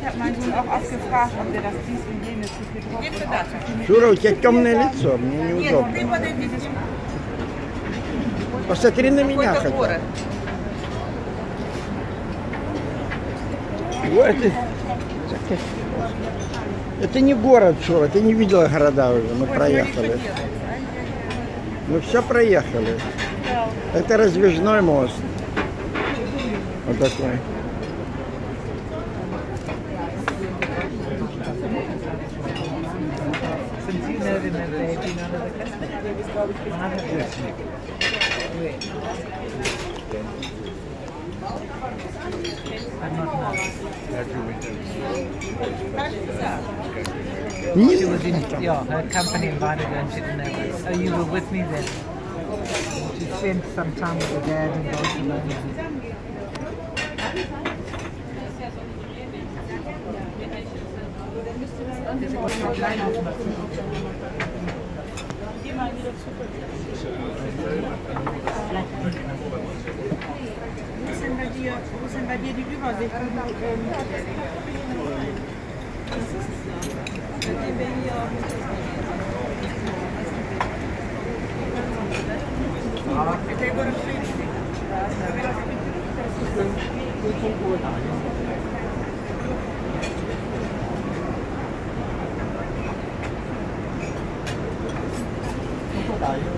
Ich habe meinen Sohn auch oft gefragt, ob der das dies und jenes zu viel drauf Шура, у тебя темное лицо, мне неудобно. Ты подойди. Посмотри на меня хотя бы. город. Вот это, это не город, Шура, ты не видела города уже, мы проехали. Мы все проехали. Это раздвижной мост. Вот такой. She was in, yeah, her company invited her and she didn't know. us. Oh, you were with me then? She spent some time with her dad in Barcelona. Mi sembra di, mi sembra di più cose. Sarebbe io. Perché è tayo.